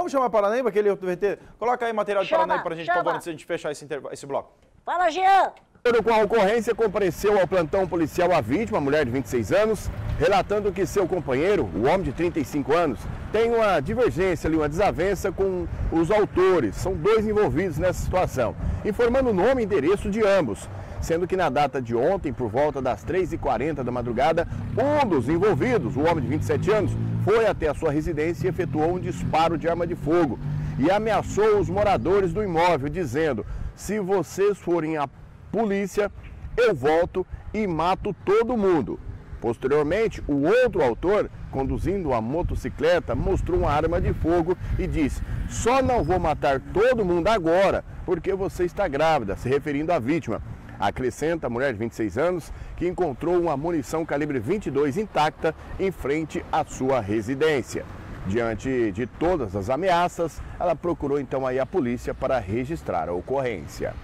Vamos chamar Paranaíba, aquele outro VT? Coloca aí material de Chama, Paranaíba pra gente, por chama. favor, antes de a gente fechar esse, esse bloco. Fala, Jean! Com a ocorrência, compareceu ao plantão policial a vítima, mulher de 26 anos, relatando que seu companheiro, o homem de 35 anos, tem uma divergência ali, uma desavença com os autores. São dois envolvidos nessa situação, informando o nome e endereço de ambos. Sendo que na data de ontem, por volta das 3h40 da madrugada, um dos envolvidos, o homem de 27 anos, foi até a sua residência e efetuou um disparo de arma de fogo e ameaçou os moradores do imóvel, dizendo: se vocês forem à polícia, eu volto e mato todo mundo. Posteriormente, o outro autor, conduzindo a motocicleta, mostrou uma arma de fogo e disse: Só não vou matar todo mundo agora, porque você está grávida, se referindo à vítima. Acrescenta a mulher de 26 anos que encontrou uma munição calibre 22 intacta em frente à sua residência. Diante de todas as ameaças, ela procurou então aí a polícia para registrar a ocorrência.